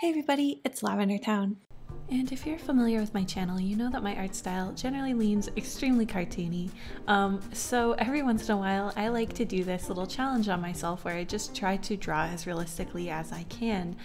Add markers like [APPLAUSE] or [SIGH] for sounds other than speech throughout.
Hey everybody, it's Lavender Towne. And if you're familiar with my channel, you know that my art style generally leans extremely cartoony. Um, so every once in a while, I like to do this little challenge on myself where I just try to draw as realistically as I can.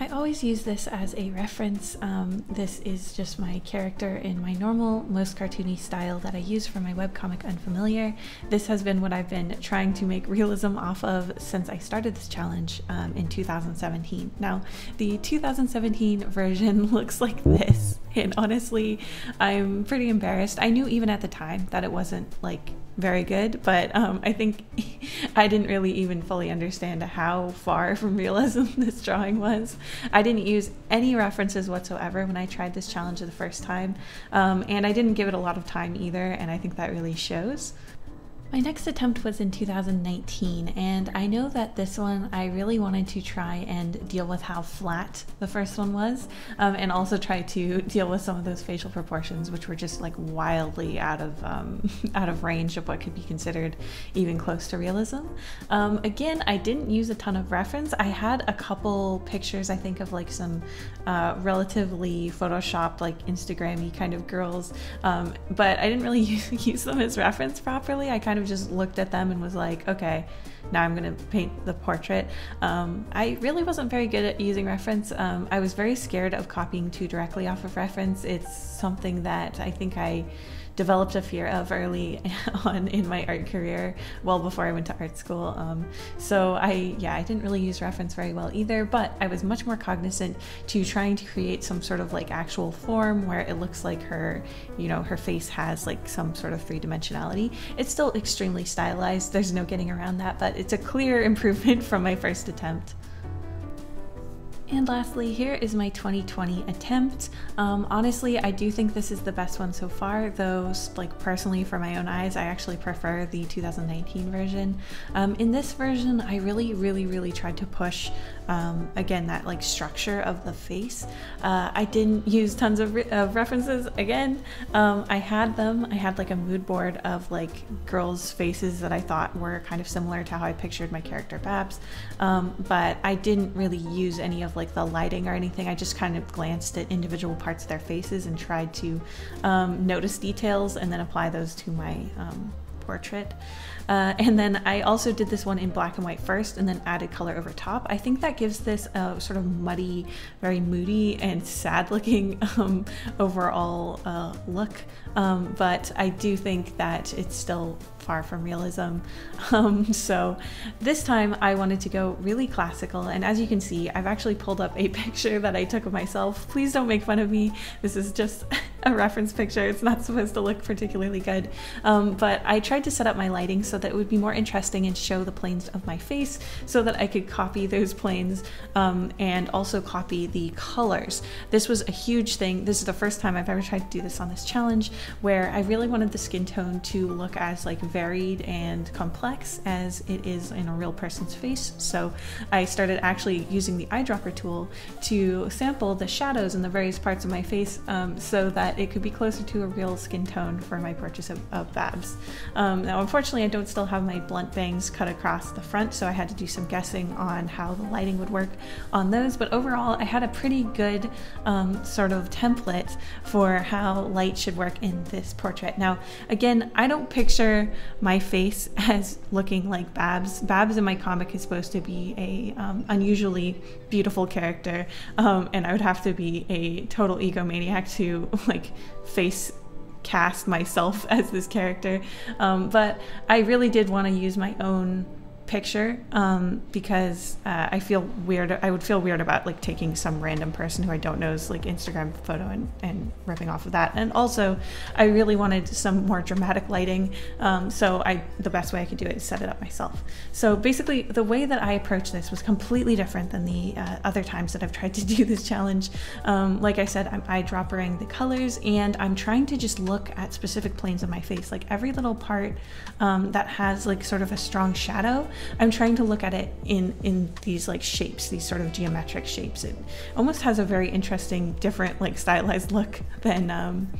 I always use this as a reference. Um, this is just my character in my normal, most cartoony style that I use for my webcomic Unfamiliar. This has been what I've been trying to make realism off of since I started this challenge um, in 2017. Now, the 2017 version [LAUGHS] looks like this, and honestly, I'm pretty embarrassed. I knew even at the time that it wasn't like very good, but um, I think [LAUGHS] I didn't really even fully understand how far [LAUGHS] from realism this drawing was. I didn't use any references whatsoever when I tried this challenge the first time, um, and I didn't give it a lot of time either, and I think that really shows. My next attempt was in 2019, and I know that this one I really wanted to try and deal with how flat the first one was, um, and also try to deal with some of those facial proportions, which were just like wildly out of um, [LAUGHS] out of range of what could be considered even close to realism. Um, again, I didn't use a ton of reference. I had a couple pictures, I think, of like some uh, relatively photoshopped, like Instagrammy kind of girls, um, but I didn't really use, [LAUGHS] use them as reference properly. I kind of just looked at them and was like, okay, now I'm going to paint the portrait. Um, I really wasn't very good at using reference. Um, I was very scared of copying too directly off of reference. It's something that I think I developed a fear of early [LAUGHS] on in my art career, well before I went to art school. Um, so I, yeah, I didn't really use reference very well either, but I was much more cognizant to trying to create some sort of like actual form where it looks like her, you know, her face has like some sort of three dimensionality. It's still extremely stylized. There's no getting around that, but it's a clear [LAUGHS] improvement from my first attempt. And lastly, here is my 2020 attempt. Um, honestly, I do think this is the best one so far, though, like personally, for my own eyes, I actually prefer the 2019 version. Um, in this version, I really, really, really tried to push, um, again, that like structure of the face. Uh, I didn't [LAUGHS] use tons of, re of references again. Um, I had them, I had like a mood board of like girls' faces that I thought were kind of similar to how I pictured my character Babs, um, but I didn't really use any of like the lighting or anything. I just kind of glanced at individual parts of their faces and tried to um, notice details and then apply those to my um, portrait. Uh, and then I also did this one in black and white first and then added color over top. I think that gives this a sort of muddy, very moody and sad looking um, overall uh, look. Um, but I do think that it's still far from realism. [LAUGHS] Um, so this time I wanted to go really classical. And as you can see, I've actually pulled up a [LAUGHS] picture that I took of myself. Please don't make fun of me. This is just [LAUGHS] a reference picture. It's not supposed to look particularly good. Um, but I tried to set up my lighting so that it would be more interesting and show the planes of my face so that I could copy those planes um, and also copy the colors. This was a huge thing. This is the first time I've ever tried to do this on this challenge where I really wanted the skin tone to look as like varied and complex as it is in a real person's face. So I started actually using the eyedropper tool to sample the shadows in the various parts of my face um, so that it could be closer to a real skin tone for my purchase of, of Babs. Um, now, unfortunately, I don't still have my blunt bangs cut across the front, so I had to do some guessing on how the lighting would work on those. But overall, I had a pretty good um, sort of template for how light should work in this portrait. Now, again, I don't picture my face [LAUGHS] as looking like Babs. Babs in my comic is supposed to be a um, unusually beautiful character, um, and I would have to be a total egomaniac to [LAUGHS] like face cast myself [LAUGHS] as this character. Um, but I really did want to use my own picture um, because uh, I feel weird. I would feel weird about like taking some random person who I don't know's like Instagram photo and, and ripping off of that. And also, I really wanted some more dramatic lighting. Um, so I the best way I could do it is set it up myself. So basically, the way that I approached this was completely different than the uh, other times that I've tried to [LAUGHS] do this challenge. Um, like I said, I'm eyedroppering the colors and I'm trying to just look at specific planes of my face, like every little part um, that has like sort of a strong shadow. I'm trying to look at it in in these like shapes, these sort of geometric shapes. It almost has a very interesting, different like stylized look than um,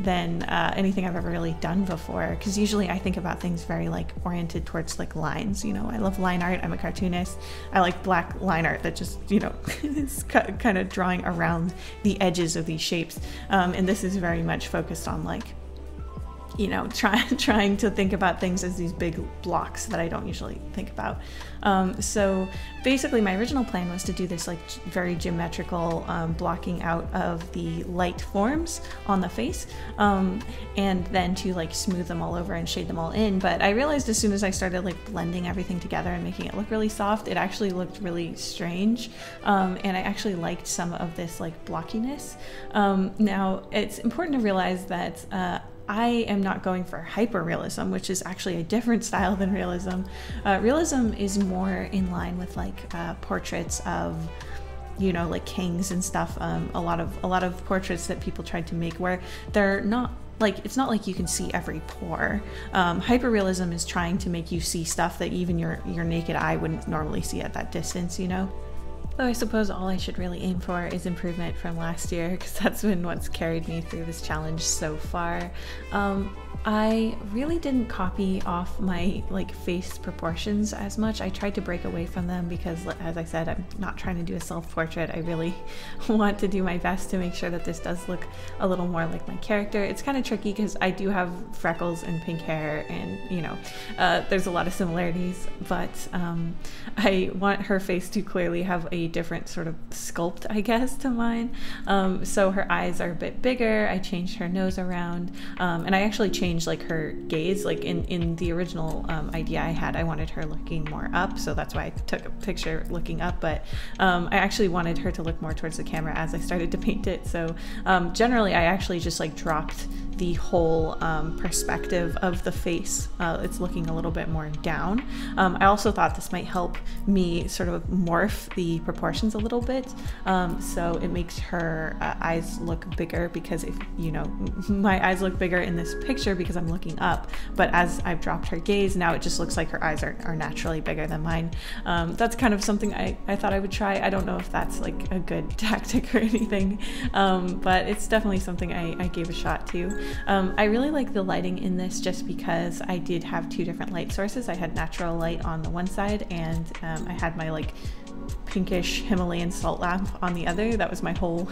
than uh, anything I've ever really done before. Because usually I think about things very like oriented towards like lines. You know, I love line art. I'm a cartoonist. I like black line art that just you know is kind of drawing around the edges of these shapes. Um, and this is very much focused on like you know, [LAUGHS] try, trying to think about things as these big blocks that I don't usually think about. Um, so basically, my original plan was to do this like very geometrical um, blocking out of the light forms on the face, um, and then to like smooth them all over and shade them all in. But I realized as soon as I started like blending everything together and making it look really soft, it actually looked really strange, um, and I actually liked some of this like blockiness. Um, now it's important to realize that. Uh, I am not going for hyperrealism, which is actually a different [LAUGHS] style than realism. Uh, realism is more in line with like uh, portraits of you know like kings and stuff. Um, a lot of a lot of portraits that people tried to make where they're not like it's not like you can see every pore. Um, hyperrealism is trying to make you see stuff that even your your naked eye wouldn't normally see at that distance you know Though I suppose all I should really aim for is improvement from last year, because that's been what's carried me through this challenge so far. Um, I really didn't copy off my like face proportions as much. I tried to break away from them because as I said, I'm not trying to do a self-portrait. I really [LAUGHS] want to do my best to make sure that this does look a little more like my character. It's kind of tricky because I do have freckles and pink hair and you know, uh, there's a lot of similarities, but um, I want her face to clearly have a different sort of sculpt, I guess, to mine. Um, so her eyes are a bit bigger. I changed her nose around um, and I actually changed like her gaze. Like in in the original um, idea I had, I wanted her looking more up, so that's why I took a picture looking up. But um, I actually wanted her to look more towards the camera as I started to paint it. So um, generally, I actually just like dropped the whole um, perspective of the face. Uh, it's looking a little bit more down. I also thought this might help me sort of morph the proportions a little bit. Um, so it makes her uh, eyes look bigger because if, you know, [LAUGHS] my eyes look bigger in this picture because I'm looking up, but as I've dropped her gaze, now it just looks like her eyes are, are naturally bigger than mine. Um, that's kind of something I, I thought I would try. I don't know if that's like a good [LAUGHS] tactic or anything, um, but it's definitely something I, I gave a shot to. Um, I really like the lighting in this just because I did have two different light sources. I had natural light on the one side and um, I had my like pinkish Himalayan salt lamp on the other. That was my whole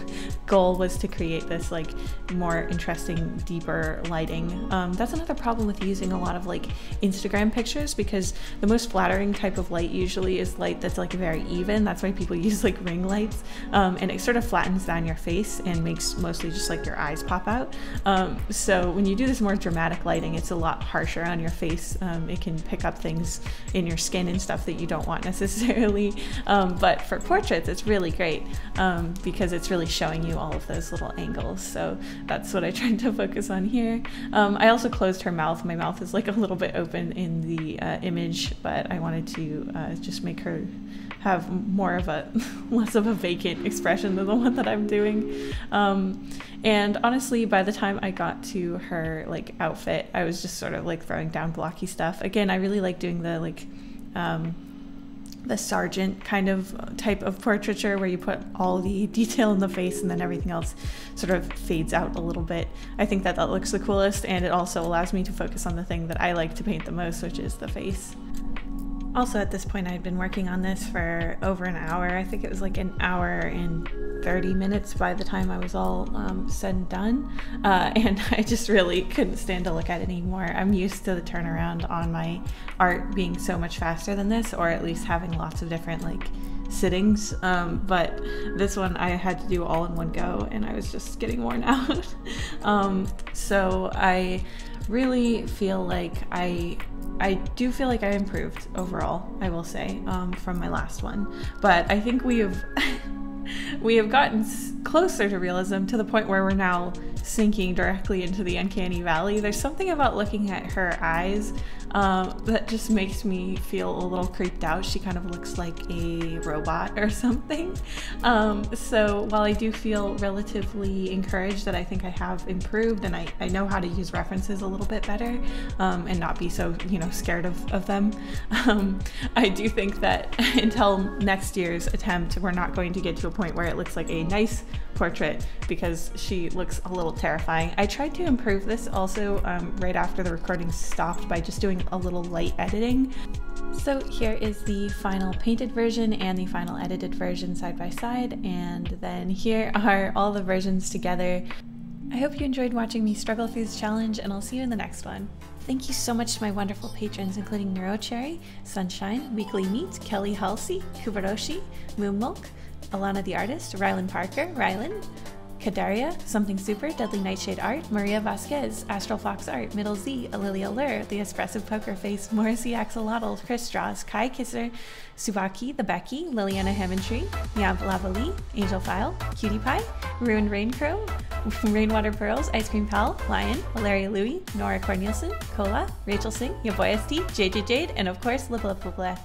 goal was to create this like more interesting, deeper lighting. Um, that's another problem with using a lot of like Instagram pictures because the most flattering type of light usually is light that's like very even. That's why people [LAUGHS] use like ring lights um, and it sort of flattens down your face and makes mostly just like your eyes pop out. Um, so when you do this more dramatic lighting, it's a lot harsher on your face. Um, it can pick up things in your skin and stuff that you don't want [LAUGHS] necessarily. Um, but for portraits, it's really great um, because it's really showing you all of those little angles. So that's what I [LAUGHS] tried to focus on here. Um, I also closed her mouth. My mouth is like a little bit open in the uh, image, but I wanted to uh, just make her have more of a [LAUGHS] less of a vacant expression than the one that I'm doing. Um, and honestly, by the time I got to her like outfit, I was just sort of like throwing down blocky stuff. Again, I really like doing the like um, the Sargent kind of type of portraiture where you put all the [LAUGHS] detail in the face and then everything else sort of fades out a little bit. I think that that looks the coolest and it also allows me to focus on the thing that I like to paint the most, which is the face. Also, at this point, I'd been working on this for over an hour. I think it was like an hour and 30 minutes by the time I was all um, said and done. Uh, [LAUGHS] and I just really couldn't stand to look at it anymore. I'm used to the turnaround on my art being so much faster than this, or at least having lots of different like sittings. Um, but this one I had to do all in one go, and I was just getting worn [LAUGHS] out. um, so I really feel like I I do feel like I improved overall, I will say, um, from my last one. But I think we have [LAUGHS] we have gotten closer to realism to the point where we're now sinking directly into the uncanny valley. There's something about looking at her eyes um, that just makes me feel a little creeped out. She kind of looks like a robot or [LAUGHS] something. Um, so while I do feel relatively encouraged that I think I have improved and I, I know how to use references a little bit better um, and not be so, you know, scared of, of them, [LAUGHS] um, I do think that [LAUGHS] until next year's attempt, we're not going to get to a point where it looks like a nice portrait because she looks a little terrifying. I tried to improve this also um, right after the recording stopped by just doing a little light editing. So here is the final painted version and the final edited version side by side, and then here are all the versions together. I hope you enjoyed watching me struggle through this challenge, and I'll see you in the next one. Thank you so much to my wonderful patrons, including Neurocherry, Sunshine, Weekly Meat, Kelly Halsey, Kubaroshi, Moon Milk, Alana the Artist, Rylan Parker, Rylan, Kadaria, Something Super, Deadly Nightshade Art, Maria Vasquez, Astral Fox Art, Middle Z, Alilia Lur, The Espressive Poker Face, Morrissey Axolotl, Chris Strauss, Kai Kisser, Subaki, The Becky, Liliana Hammondtree, Yav Lavali, Angel File, Cutie Pie, Ruined Rain Crow, [LAUGHS] Rainwater Pearls, Ice Cream Pal, Lion, Valeria Louie, Nora Cornelison, Cola, Rachel Singh, Your JJ Jade, and of course, Lip Lip Lip